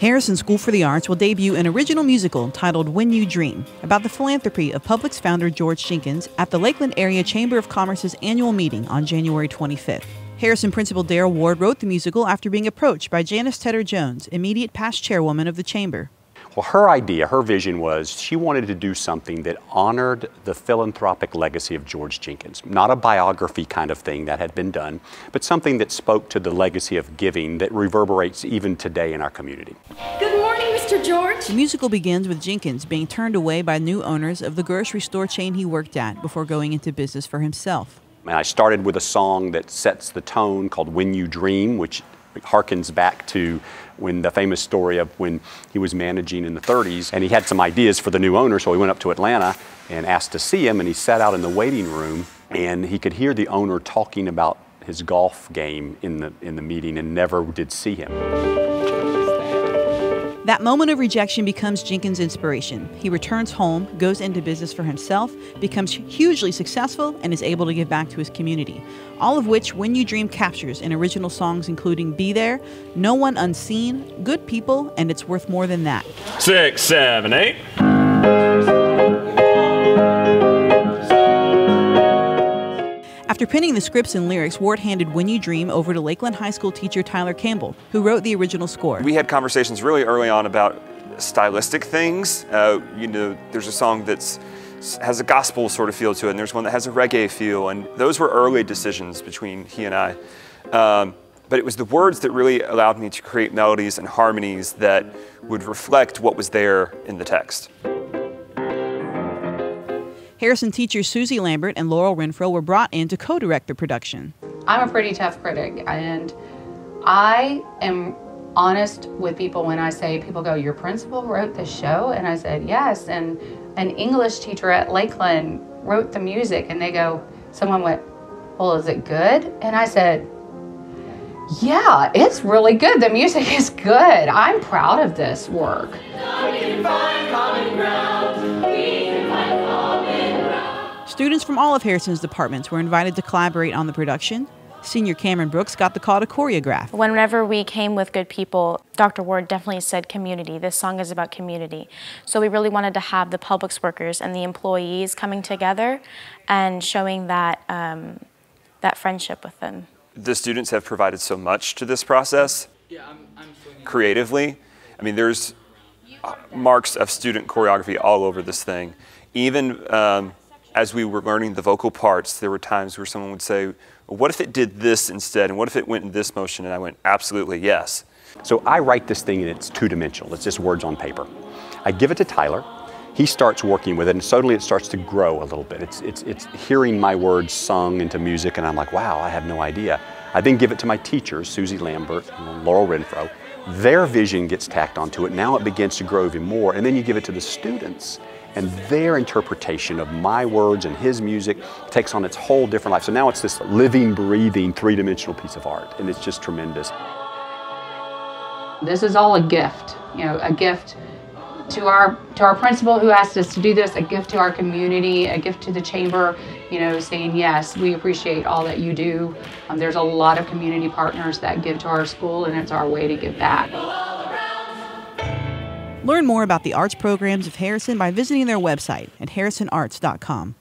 Harrison School for the Arts will debut an original musical titled When You Dream about the philanthropy of Publix founder George Jenkins at the Lakeland Area Chamber of Commerce's annual meeting on January 25th. Harrison principal Daryl Ward wrote the musical after being approached by Janice Tedder Jones, immediate past chairwoman of the chamber. Well, her idea, her vision was she wanted to do something that honored the philanthropic legacy of George Jenkins. Not a biography kind of thing that had been done, but something that spoke to the legacy of giving that reverberates even today in our community. Good morning, Mr. George. The musical begins with Jenkins being turned away by new owners of the grocery store chain he worked at before going into business for himself. And I started with a song that sets the tone called When You Dream, which harkens back to when the famous story of when he was managing in the 30s and he had some ideas for the new owner so he went up to atlanta and asked to see him and he sat out in the waiting room and he could hear the owner talking about his golf game in the in the meeting and never did see him that moment of rejection becomes Jenkins' inspiration. He returns home, goes into business for himself, becomes hugely successful, and is able to give back to his community. All of which When You Dream captures in original songs including Be There, No One Unseen, Good People, and It's Worth More Than That. Six, seven, eight. After penning the scripts and lyrics, Ward handed When You Dream over to Lakeland High School teacher Tyler Campbell, who wrote the original score. We had conversations really early on about stylistic things. Uh, you know, there's a song that's has a gospel sort of feel to it, and there's one that has a reggae feel, and those were early decisions between he and I. Um, but it was the words that really allowed me to create melodies and harmonies that would reflect what was there in the text. Harrison teachers Susie Lambert and Laurel Renfro were brought in to co-direct the production. I'm a pretty tough critic, and I am honest with people when I say people go, "Your principal wrote the show," and I said, "Yes," and an English teacher at Lakeland wrote the music, and they go, "Someone went, well, is it good?" And I said, yeah, it's really good. The music is good. I'm proud of this work. Students from all of Harrison's departments were invited to collaborate on the production. Senior Cameron Brooks got the call to choreograph. Whenever we came with good people, Dr. Ward definitely said community. This song is about community. So we really wanted to have the Publix workers and the employees coming together and showing that, um, that friendship with them. The students have provided so much to this process creatively. I mean, there's marks of student choreography all over this thing. Even um, as we were learning the vocal parts, there were times where someone would say, well, what if it did this instead? And what if it went in this motion? And I went, absolutely, yes. So I write this thing and it's two-dimensional. It's just words on paper. I give it to Tyler. He starts working with it and suddenly it starts to grow a little bit. It's, it's, it's hearing my words sung into music and I'm like, wow, I have no idea. I then give it to my teachers, Susie Lambert and Laurel Renfro. Their vision gets tacked onto it. Now it begins to grow even more. And then you give it to the students and their interpretation of my words and his music takes on its whole different life. So now it's this living, breathing, three-dimensional piece of art, and it's just tremendous. This is all a gift, you know, a gift to our to our principal who asked us to do this, a gift to our community, a gift to the chamber, you know, saying yes, we appreciate all that you do. Um, there's a lot of community partners that give to our school, and it's our way to give back. Learn more about the arts programs of Harrison by visiting their website at harrisonarts.com.